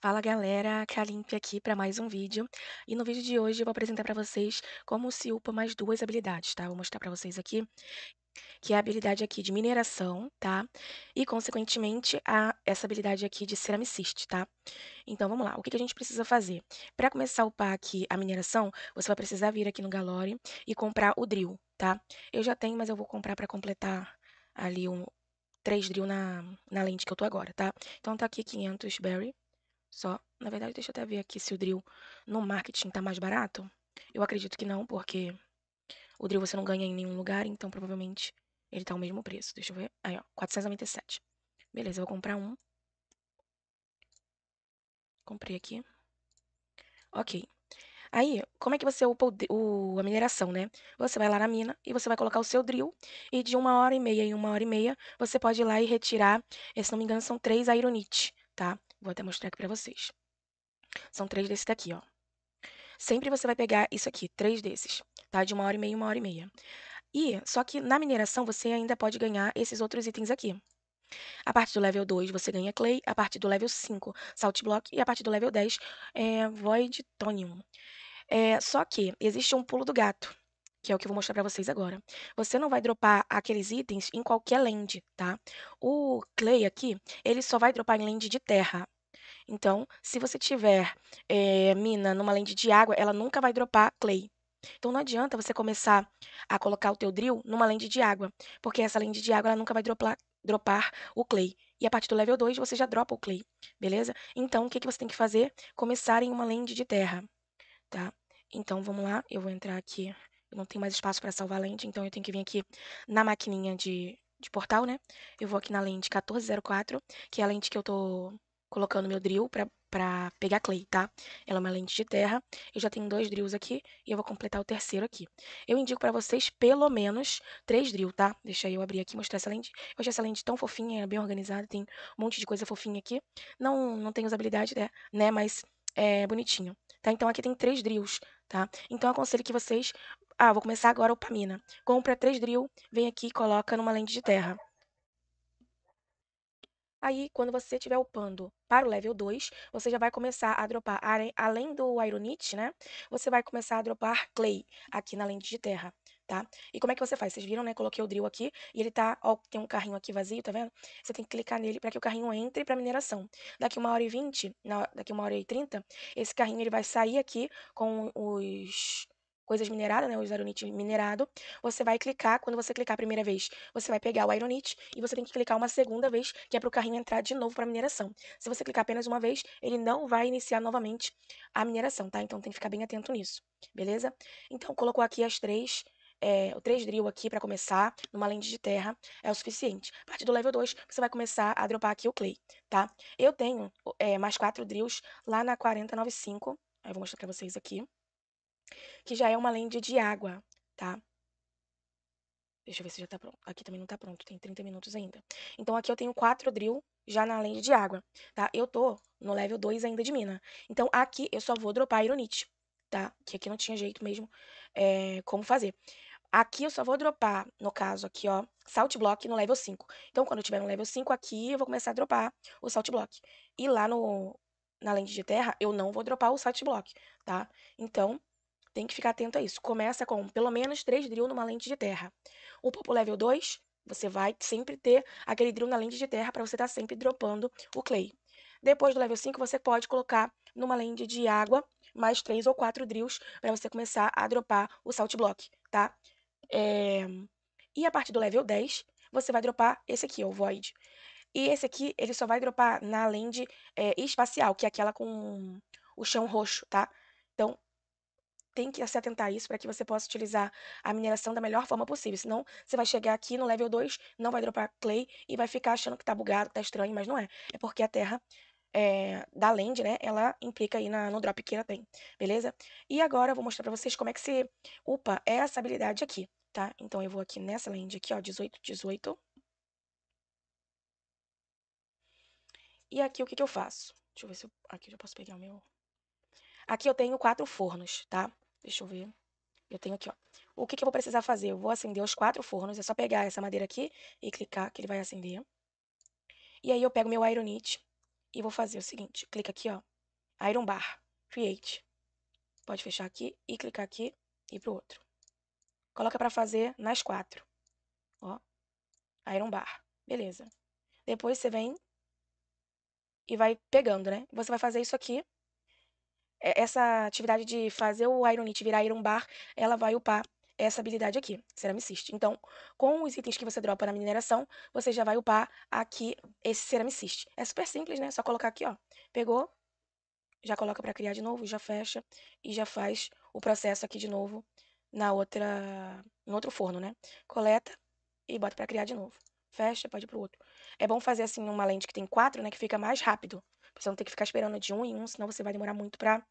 Fala galera, Kalimp aqui para mais um vídeo. E no vídeo de hoje eu vou apresentar para vocês como se upa mais duas habilidades, tá? Vou mostrar para vocês aqui que é a habilidade aqui de mineração, tá? E consequentemente a, essa habilidade aqui de ceramicist, tá? Então vamos lá, o que, que a gente precisa fazer? Para começar a upar aqui a mineração, você vai precisar vir aqui no Galore e comprar o drill, tá? Eu já tenho, mas eu vou comprar para completar ali um 3 drill na, na lente que eu tô agora, tá? Então tá aqui 500 berry, só. Na verdade, deixa eu até ver aqui se o drill no marketing tá mais barato. Eu acredito que não, porque o drill você não ganha em nenhum lugar, então provavelmente ele tá o mesmo preço. Deixa eu ver. Aí, ó, 497. Beleza, eu vou comprar um. Comprei aqui. Ok. Aí, como é que você upa o, o, a mineração, né? Você vai lá na mina e você vai colocar o seu drill e de uma hora e meia em uma hora e meia você pode ir lá e retirar, se não me engano, são três ironite, tá? Vou até mostrar aqui pra vocês. São três desses daqui, ó. Sempre você vai pegar isso aqui, três desses, tá? De uma hora e meia uma hora e meia. E, só que na mineração você ainda pode ganhar esses outros itens aqui. A partir do level 2 você ganha Clay, a partir do level 5 Salt Block e a partir do level 10 é Void Tonium. É, só que existe um pulo do gato, que é o que eu vou mostrar para vocês agora. Você não vai dropar aqueles itens em qualquer land, tá? O Clay aqui, ele só vai dropar em land de terra. Então, se você tiver é, mina numa land de água, ela nunca vai dropar clay. Então não adianta você começar a colocar o teu drill numa land de água, porque essa land de água ela nunca vai dropar, dropar o clay. E a partir do level 2 você já dropa o clay, beleza? Então o que, que você tem que fazer? Começar em uma land de terra, tá? Então vamos lá, eu vou entrar aqui. Eu não tenho mais espaço para salvar a lente, então eu tenho que vir aqui na maquininha de, de portal, né? Eu vou aqui na lente 1404, que é a lente que eu tô colocando meu drill para pegar clay, tá? Ela é uma lente de terra. Eu já tenho dois drills aqui e eu vou completar o terceiro aqui. Eu indico para vocês pelo menos três drills, tá? Deixa eu abrir aqui e mostrar essa lente. Eu achei essa lente tão fofinha, bem organizada, tem um monte de coisa fofinha aqui. Não, não tem usabilidade, né? né? Mas é bonitinho, tá? Então aqui tem três drills, tá? Então aconselho que vocês... Ah, vou começar agora o Pamina. Compra três drill, vem aqui e coloca numa lente de terra. Aí, quando você estiver upando para o level 2, você já vai começar a dropar, além do Ironite, né? Você vai começar a dropar Clay aqui na lente de terra, tá? E como é que você faz? Vocês viram, né? Coloquei o drill aqui e ele tá, ó, tem um carrinho aqui vazio, tá vendo? Você tem que clicar nele para que o carrinho entre para mineração. Daqui uma hora e vinte, daqui uma hora e trinta, esse carrinho ele vai sair aqui com os coisas mineradas, né, os ironite minerado, você vai clicar, quando você clicar a primeira vez, você vai pegar o ironite e você tem que clicar uma segunda vez, que é para o carrinho entrar de novo para mineração. Se você clicar apenas uma vez, ele não vai iniciar novamente a mineração, tá? Então tem que ficar bem atento nisso, beleza? Então colocou aqui as três é, o 3 drill aqui para começar, numa lente de terra, é o suficiente. A partir do level 2, você vai começar a dropar aqui o clay, tá? Eu tenho é, mais 4 drills lá na 4095, aí eu vou mostrar para vocês aqui que já é uma lente de água, tá? Deixa eu ver se já tá pronto. Aqui também não tá pronto, tem 30 minutos ainda. Então aqui eu tenho quatro drill já na lente de água, tá? Eu tô no level 2 ainda de mina. Então aqui eu só vou dropar ironite, tá? Que aqui não tinha jeito mesmo é, como fazer. Aqui eu só vou dropar, no caso aqui, ó, Salt Block no level 5. Então, quando eu tiver no level 5 aqui, eu vou começar a dropar o Salt Block. E lá no, na lente de terra, eu não vou dropar o Salt Block, tá? Então, tem que ficar atento a isso. Começa com pelo menos 3 drill numa lente de terra. O Popo Level 2, você vai sempre ter aquele drill na lente de terra para você estar tá sempre dropando o clay. Depois do level 5, você pode colocar numa lente de água mais 3 ou 4 drills para você começar a dropar o Salt Block, tá? É... E a partir do level 10, você vai dropar esse aqui, o Void. E esse aqui, ele só vai dropar na lente é, espacial, que é aquela com o chão roxo, tá? Então, tem que se atentar a isso para que você possa utilizar a mineração da melhor forma possível. Senão, você vai chegar aqui no level 2, não vai dropar clay e vai ficar achando que tá bugado, que tá estranho, mas não é. É porque a terra é, da land, né, ela implica aí na, no drop que ela tem, beleza? E agora eu vou mostrar para vocês como é que se upa essa habilidade aqui, tá? Então eu vou aqui nessa land aqui, ó, 18, 18. E aqui o que que eu faço? Deixa eu ver se eu, aqui eu já posso pegar o meu... Aqui eu tenho quatro fornos, tá? Deixa eu ver. Eu tenho aqui, ó. O que, que eu vou precisar fazer? Eu vou acender os quatro fornos. É só pegar essa madeira aqui e clicar que ele vai acender. E aí eu pego meu ironite e vou fazer o seguinte, clica aqui, ó, Iron Bar, Create. Pode fechar aqui e clicar aqui e pro outro. Coloca para fazer nas quatro. Ó, Iron Bar. Beleza. Depois você vem e vai pegando, né? Você vai fazer isso aqui. Essa atividade de fazer o Ironite virar Iron Bar, ela vai upar essa habilidade aqui, Ceramicist. Então, com os itens que você dropa na mineração, você já vai upar aqui esse Ceramicist. É super simples, né? Só colocar aqui, ó. Pegou, já coloca para criar de novo, já fecha e já faz o processo aqui de novo na outra, no outro forno, né? Coleta e bota para criar de novo. Fecha, pode ir pro outro. É bom fazer assim numa lente que tem quatro, né? Que fica mais rápido. Você não tem que ficar esperando de um em um, senão você vai demorar muito para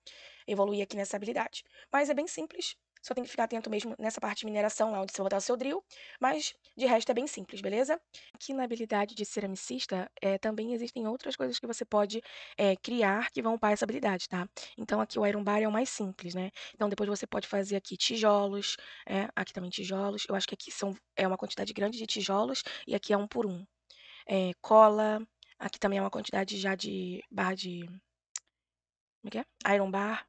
evoluir aqui nessa habilidade. Mas é bem simples. Só tem que ficar atento mesmo nessa parte de mineração, lá onde você botar o seu drill, mas de resto é bem simples, beleza? Aqui na habilidade de ceramicista, é, também existem outras coisas que você pode é, criar que vão upar essa habilidade, tá? Então aqui o Iron Bar é o mais simples, né? Então depois você pode fazer aqui tijolos, é, aqui também tijolos, eu acho que aqui são, é uma quantidade grande de tijolos e aqui é um por um. É, cola, aqui também é uma quantidade já de barra de... Como é que é? Iron Bar,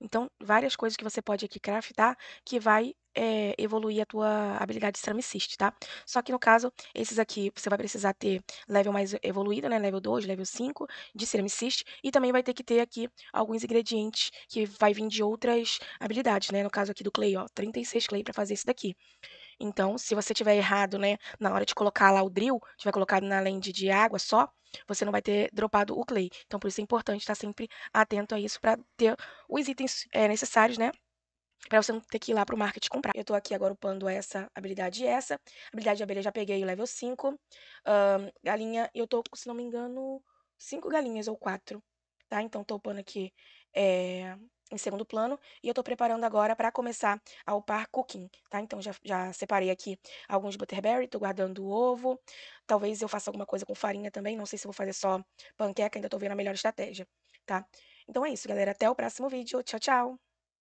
então, várias coisas que você pode aqui craftar que vai é, evoluir a tua habilidade de Ceramicist, tá? Só que no caso, esses aqui você vai precisar ter level mais evoluído, né? Level 2, level 5 de Ceramicist. E também vai ter que ter aqui alguns ingredientes que vai vir de outras habilidades, né? No caso aqui do Clay, ó, 36 Clay para fazer esse daqui. Então, se você tiver errado, né, na hora de colocar lá o drill, tiver colocado na lente de água só, você não vai ter dropado o clay. Então, por isso é importante estar sempre atento a isso para ter os itens é, necessários, né, para você não ter que ir lá pro market comprar. Eu tô aqui agora upando essa habilidade e essa. Habilidade de abelha já peguei o level 5. Um, galinha, eu tô, se não me engano, 5 galinhas ou 4, tá? Então, tô upando aqui é, em segundo plano e eu tô preparando agora para começar a upar cooking, tá? Então já, já separei aqui alguns butterberry, tô guardando o ovo. Talvez eu faça alguma coisa com farinha também, não sei se vou fazer só panqueca, ainda tô vendo a melhor estratégia, tá? Então é isso, galera, até o próximo vídeo. Tchau, tchau!